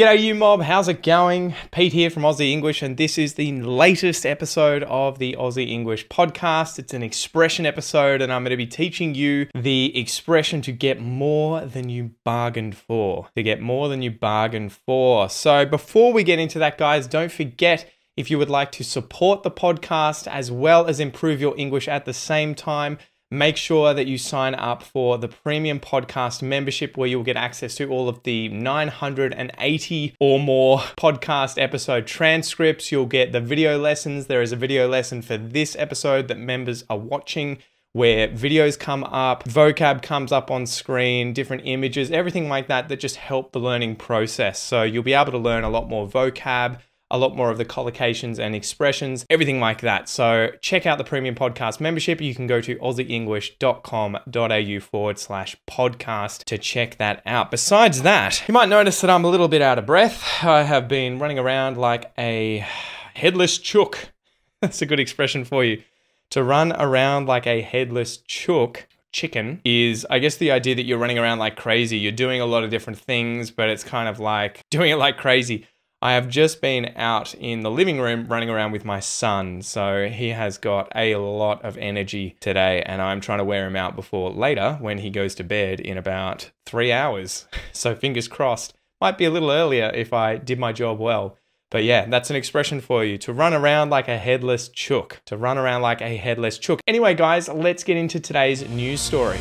G'day, you mob. How's it going? Pete here from Aussie English, and this is the latest episode of the Aussie English podcast. It's an expression episode, and I'm going to be teaching you the expression to get more than you bargained for. To get more than you bargained for. So, before we get into that, guys, don't forget if you would like to support the podcast as well as improve your English at the same time make sure that you sign up for the premium podcast membership where you'll get access to all of the 980 or more podcast episode transcripts. You'll get the video lessons. There is a video lesson for this episode that members are watching where videos come up, vocab comes up on screen, different images, everything like that that just help the learning process. So you'll be able to learn a lot more vocab a lot more of the collocations and expressions, everything like that. So check out the premium podcast membership. You can go to aussieenglish.com.au forward slash podcast to check that out. Besides that, you might notice that I'm a little bit out of breath. I have been running around like a headless chook. That's a good expression for you. To run around like a headless chook chicken is I guess the idea that you're running around like crazy. You're doing a lot of different things, but it's kind of like doing it like crazy. I have just been out in the living room running around with my son. So he has got a lot of energy today, and I'm trying to wear him out before later when he goes to bed in about three hours. So fingers crossed. Might be a little earlier if I did my job well. But yeah, that's an expression for you to run around like a headless chook. To run around like a headless chook. Anyway, guys, let's get into today's news story.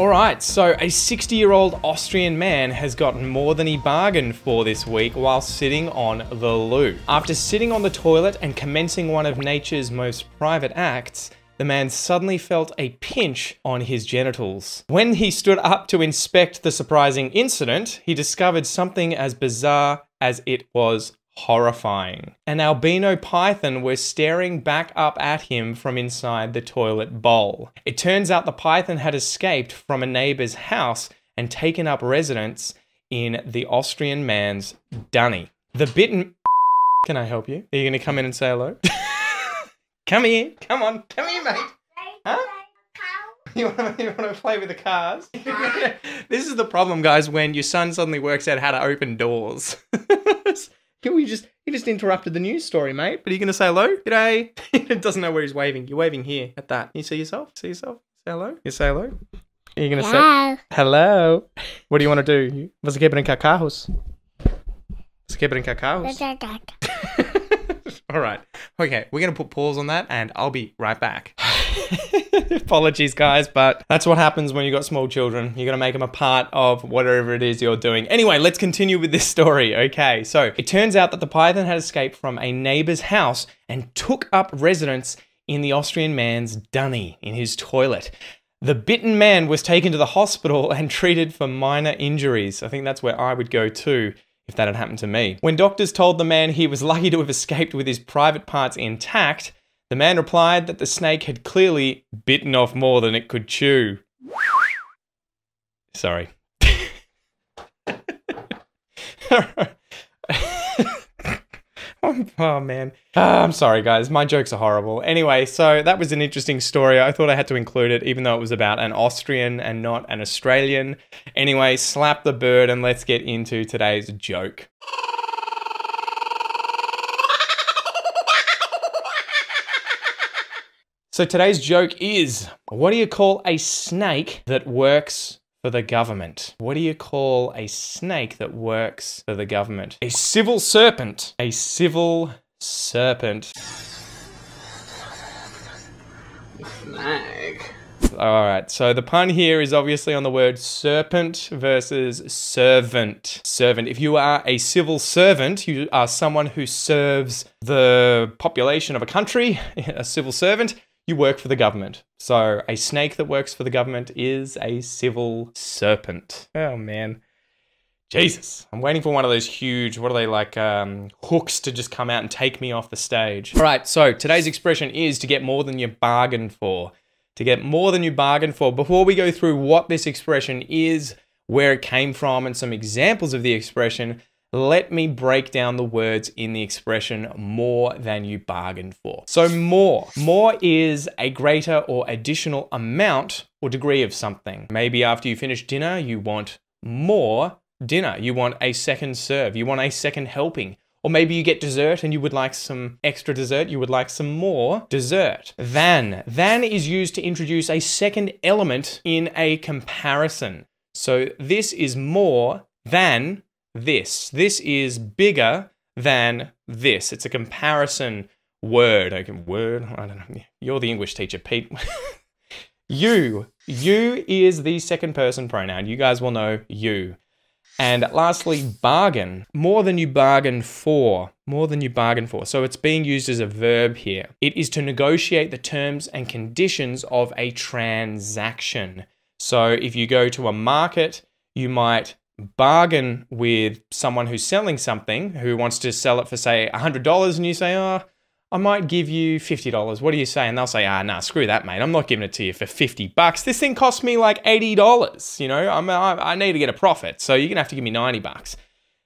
All right, so a 60 year old Austrian man has gotten more than he bargained for this week while sitting on the loo. After sitting on the toilet and commencing one of nature's most private acts, the man suddenly felt a pinch on his genitals. When he stood up to inspect the surprising incident, he discovered something as bizarre as it was horrifying. An albino python was staring back up at him from inside the toilet bowl. It turns out the python had escaped from a neighbor's house and taken up residence in the Austrian man's dunny. The bitten. Can I help you? Are you going to come in and say hello? come here. Come on. Come here, mate. Huh? You want, to, you want to play with the cars? this is the problem, guys, when your son suddenly works out how to open doors. We just he just interrupted the news story, mate. But are you gonna say hello? G'day. he doesn't know where he's waving. You're waving here at that. You see yourself? See yourself? Say hello? You say hello? Are you gonna yeah. say hello? What do you want to do? Was geben in Kakahus? Was geben in Kakahus? All right. Okay, we're going to put pause on that and I'll be right back. Apologies, guys, but that's what happens when you've got small children. You got to make them a part of whatever it is you're doing. Anyway, let's continue with this story. Okay, so it turns out that the python had escaped from a neighbor's house and took up residence in the Austrian man's dunny in his toilet. The bitten man was taken to the hospital and treated for minor injuries. I think that's where I would go too if that had happened to me. When doctors told the man he was lucky to have escaped with his private parts intact, the man replied that the snake had clearly bitten off more than it could chew. Sorry. oh man. Uh, I'm sorry, guys. My jokes are horrible. Anyway, so that was an interesting story. I thought I had to include it, even though it was about an Austrian and not an Australian. Anyway, slap the bird and let's get into today's joke. So today's joke is what do you call a snake that works for the government. What do you call a snake that works for the government? A civil serpent. A civil serpent. Snake. All right, so the pun here is obviously on the word serpent versus servant. Servant. If you are a civil servant, you are someone who serves the population of a country, a civil servant you work for the government. So a snake that works for the government is a civil serpent. Oh man. Jesus, I'm waiting for one of those huge, what are they like, um, hooks to just come out and take me off the stage. All right, so today's expression is to get more than you bargained for. To get more than you bargained for. Before we go through what this expression is, where it came from, and some examples of the expression, let me break down the words in the expression more than you bargained for. So, more. More is a greater or additional amount or degree of something. Maybe after you finish dinner, you want more dinner. You want a second serve. You want a second helping. Or maybe you get dessert and you would like some extra dessert. You would like some more dessert. Than. Than is used to introduce a second element in a comparison. So this is more than this. This is bigger than this. It's a comparison word. Can word. I don't know. You're the English teacher, Pete. you. You is the second person pronoun. You guys will know you. And lastly, bargain. More than you bargain for. More than you bargain for. So it's being used as a verb here. It is to negotiate the terms and conditions of a transaction. So if you go to a market, you might bargain with someone who's selling something who wants to sell it for, say, $100, and you say, oh, I might give you $50. What do you say? And they'll say, ah, nah, screw that, mate. I'm not giving it to you for 50 bucks. This thing cost me like $80. You know, I'm, I, I need to get a profit. So you're going to have to give me 90 bucks.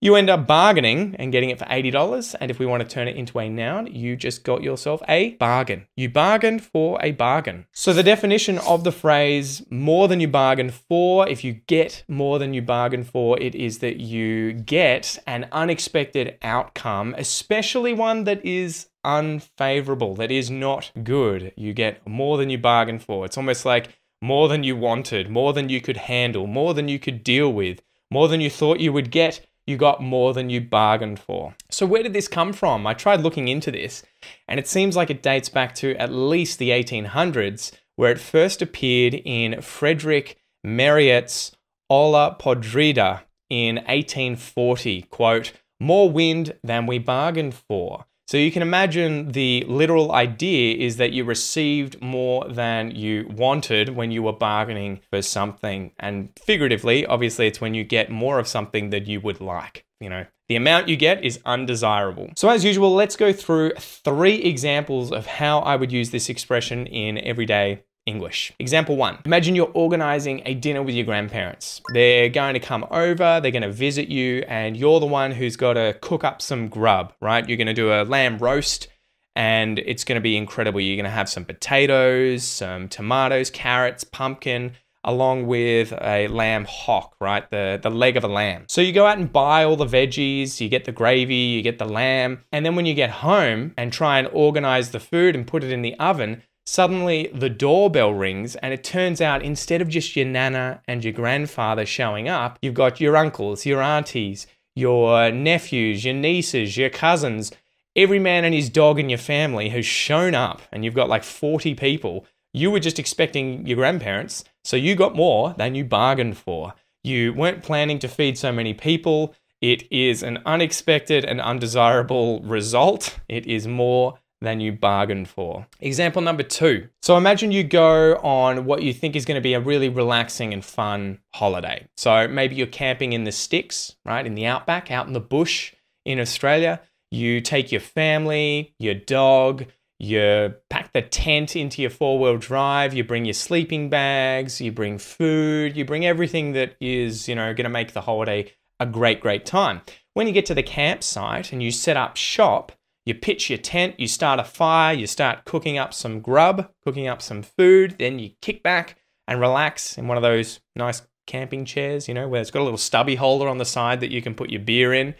You end up bargaining and getting it for $80. And if we want to turn it into a noun, you just got yourself a bargain. You bargained for a bargain. So the definition of the phrase more than you bargained for, if you get more than you bargained for, it is that you get an unexpected outcome, especially one that is unfavorable, that is not good. You get more than you bargained for. It's almost like more than you wanted, more than you could handle, more than you could deal with, more than you thought you would get you got more than you bargained for. So, where did this come from? I tried looking into this, and it seems like it dates back to at least the 1800s, where it first appeared in Frederick Marryat's Olla Podrida in 1840. Quote, more wind than we bargained for. So you can imagine the literal idea is that you received more than you wanted when you were bargaining for something. And figuratively, obviously, it's when you get more of something that you would like. You know, the amount you get is undesirable. So, as usual, let's go through three examples of how I would use this expression in everyday English. Example one, imagine you're organizing a dinner with your grandparents. They're going to come over, they're going to visit you, and you're the one who's got to cook up some grub, right? You're going to do a lamb roast and it's going to be incredible. You're going to have some potatoes, some tomatoes, carrots, pumpkin, along with a lamb hock, right? The, the leg of a lamb. So you go out and buy all the veggies, you get the gravy, you get the lamb, and then when you get home and try and organize the food and put it in the oven, Suddenly, the doorbell rings, and it turns out instead of just your nana and your grandfather showing up, you've got your uncles, your aunties, your nephews, your nieces, your cousins. Every man and his dog in your family has shown up, and you've got like 40 people. You were just expecting your grandparents, so you got more than you bargained for. You weren't planning to feed so many people. It is an unexpected and undesirable result. It is more than you bargained for. Example number two. So imagine you go on what you think is going to be a really relaxing and fun holiday. So maybe you're camping in the sticks, right, in the outback, out in the bush in Australia. You take your family, your dog, you pack the tent into your four wheel drive, you bring your sleeping bags, you bring food, you bring everything that is, you know, going to make the holiday a great, great time. When you get to the campsite and you set up shop, you pitch your tent, you start a fire, you start cooking up some grub, cooking up some food, then you kick back and relax in one of those nice camping chairs, you know, where it's got a little stubby holder on the side that you can put your beer in.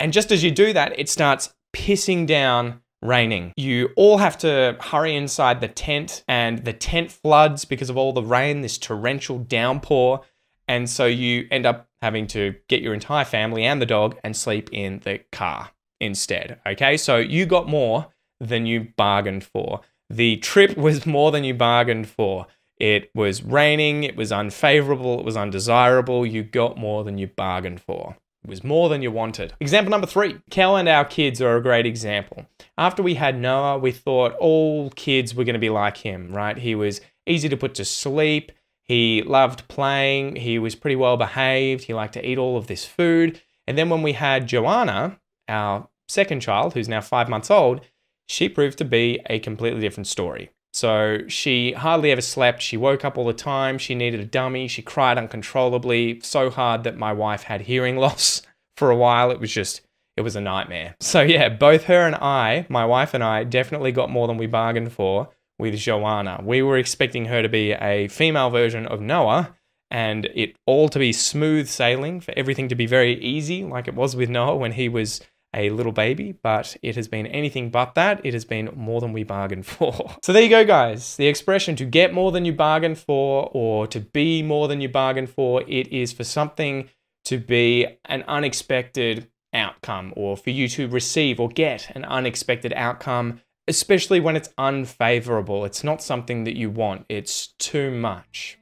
And just as you do that, it starts pissing down raining. You all have to hurry inside the tent, and the tent floods because of all the rain, this torrential downpour. And so you end up having to get your entire family and the dog and sleep in the car instead. Okay, so you got more than you bargained for. The trip was more than you bargained for. It was raining, it was unfavorable, it was undesirable. You got more than you bargained for. It was more than you wanted. Example number three Kel and our kids are a great example. After we had Noah, we thought all kids were going to be like him, right? He was easy to put to sleep. He loved playing. He was pretty well behaved. He liked to eat all of this food. And then when we had Joanna, our second child, who's now five months old, she proved to be a completely different story. So she hardly ever slept. She woke up all the time. She needed a dummy. She cried uncontrollably, so hard that my wife had hearing loss for a while. It was just, it was a nightmare. So yeah, both her and I, my wife and I, definitely got more than we bargained for with Joanna. We were expecting her to be a female version of Noah, and it all to be smooth sailing, for everything to be very easy, like it was with Noah when he was a little baby, but it has been anything but that. It has been more than we bargained for. so there you go, guys. The expression to get more than you bargained for or to be more than you bargained for, it is for something to be an unexpected outcome or for you to receive or get an unexpected outcome, especially when it's unfavorable. It's not something that you want, it's too much.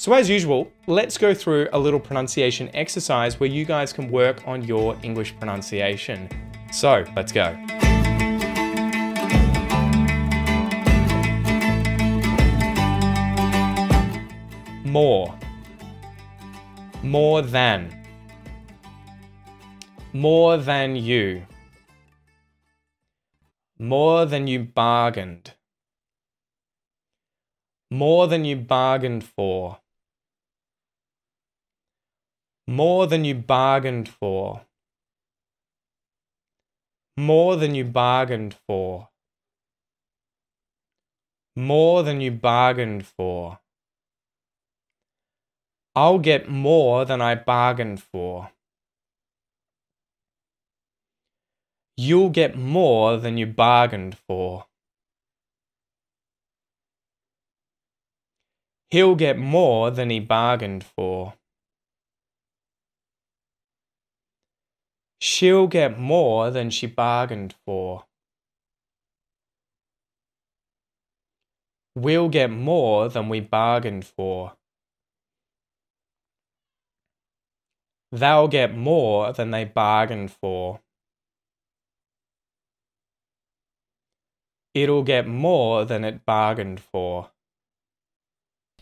So as usual, let's go through a little pronunciation exercise where you guys can work on your English pronunciation. So let's go. More. More than. More than you. More than you bargained. More than you bargained for. More than you bargained for. More than you bargained for. More than you bargained for. I'll get more than I bargained for. You'll get more than you bargained for. He'll get more than he bargained for. She'll get more than she bargained for. We'll get more than we bargained for. They'll get more than they bargained for. It'll get more than it bargained for.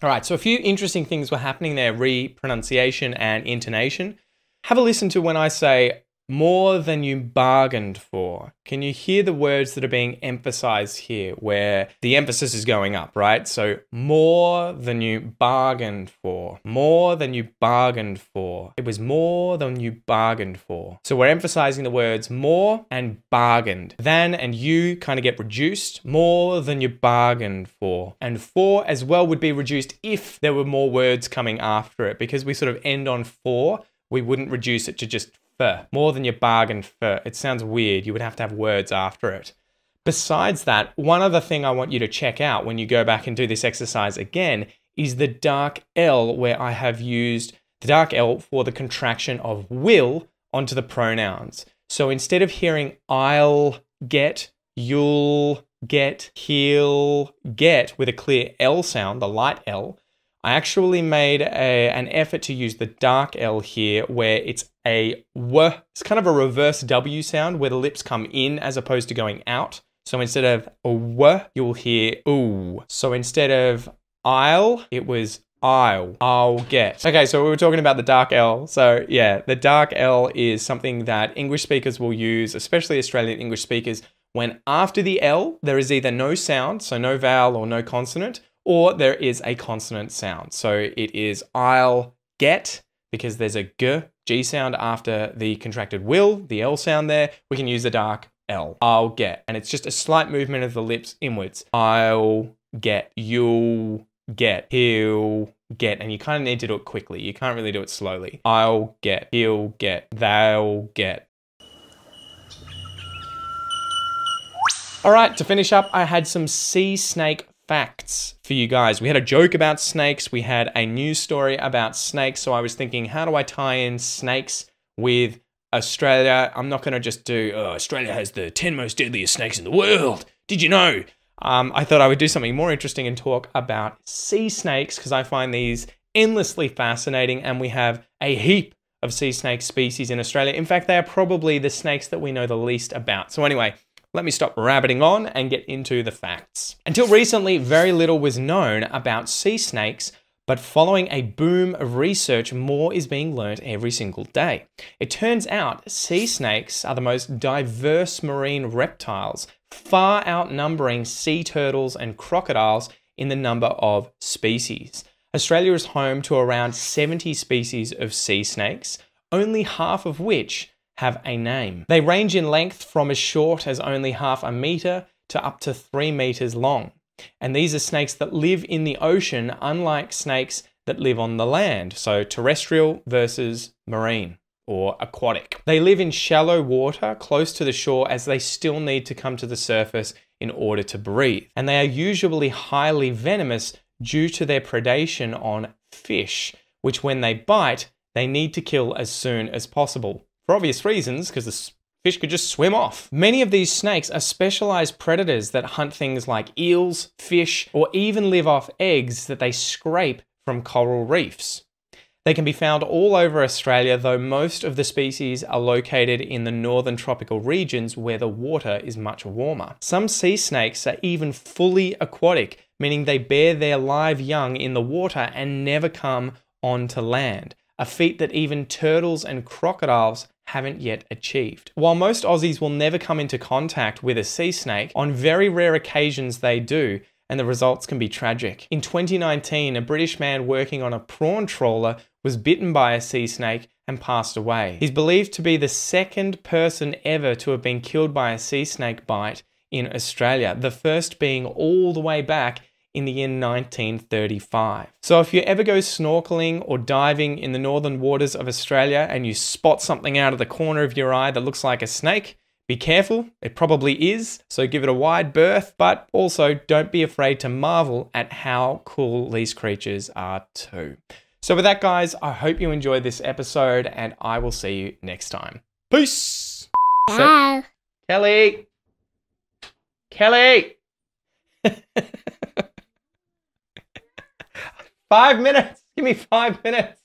All right, so a few interesting things were happening there re pronunciation and intonation. Have a listen to when I say, more than you bargained for. Can you hear the words that are being emphasized here where the emphasis is going up, right? So, more than you bargained for. More than you bargained for. It was more than you bargained for. So, we're emphasizing the words more and bargained. Than and you kind of get reduced. More than you bargained for. And for as well would be reduced if there were more words coming after it because we sort of end on for. We wouldn't reduce it to just for, more than your bargain for. It sounds weird. You would have to have words after it. Besides that, one other thing I want you to check out when you go back and do this exercise again is the dark L, where I have used the dark L for the contraction of will onto the pronouns. So instead of hearing I'll get, you'll get, he'll get with a clear L sound, the light L, I actually made a, an effort to use the dark L here where it's a w, it's kind of a reverse W sound where the lips come in as opposed to going out. So instead of a w, you'll hear ooh. So instead of I'll, it was I'll, I'll get. Okay, so we were talking about the dark L. So yeah, the dark L is something that English speakers will use, especially Australian English speakers, when after the L, there is either no sound, so no vowel or no consonant, or there is a consonant sound. So it is I'll get because there's a g, G sound after the contracted will, the L sound there. We can use the dark L. I'll get. And it's just a slight movement of the lips inwards. I'll get. You'll get. He'll get. And you kind of need to do it quickly. You can't really do it slowly. I'll get. He'll get. They'll get. All right, to finish up, I had some sea snake facts for you guys. We had a joke about snakes, we had a news story about snakes, so I was thinking, how do I tie in snakes with Australia? I'm not going to just do, oh, Australia has the 10 most deadliest snakes in the world. Did you know? Um, I thought I would do something more interesting and talk about sea snakes because I find these endlessly fascinating and we have a heap of sea snake species in Australia. In fact, they are probably the snakes that we know the least about. So anyway, let me stop rabbiting on and get into the facts. Until recently, very little was known about sea snakes, but following a boom of research, more is being learned every single day. It turns out sea snakes are the most diverse marine reptiles, far outnumbering sea turtles and crocodiles in the number of species. Australia is home to around 70 species of sea snakes, only half of which have a name. They range in length from as short as only half a meter to up to three meters long. And these are snakes that live in the ocean, unlike snakes that live on the land. So terrestrial versus marine or aquatic. They live in shallow water close to the shore as they still need to come to the surface in order to breathe. And they are usually highly venomous due to their predation on fish, which when they bite, they need to kill as soon as possible. For obvious reasons, because the fish could just swim off. Many of these snakes are specialized predators that hunt things like eels, fish, or even live off eggs that they scrape from coral reefs. They can be found all over Australia, though most of the species are located in the northern tropical regions where the water is much warmer. Some sea snakes are even fully aquatic, meaning they bear their live young in the water and never come onto land, a feat that even turtles and crocodiles haven't yet achieved. While most Aussies will never come into contact with a sea snake, on very rare occasions they do, and the results can be tragic. In 2019, a British man working on a prawn trawler was bitten by a sea snake and passed away. He's believed to be the second person ever to have been killed by a sea snake bite in Australia, the first being all the way back in the year 1935. So if you ever go snorkeling or diving in the northern waters of Australia and you spot something out of the corner of your eye that looks like a snake, be careful, it probably is, so give it a wide berth, but also don't be afraid to marvel at how cool these creatures are too. So, with that, guys, I hope you enjoyed this episode, and I will see you next time. Peace! Bye. So, Kelly! Kelly! five minutes! Give me five minutes!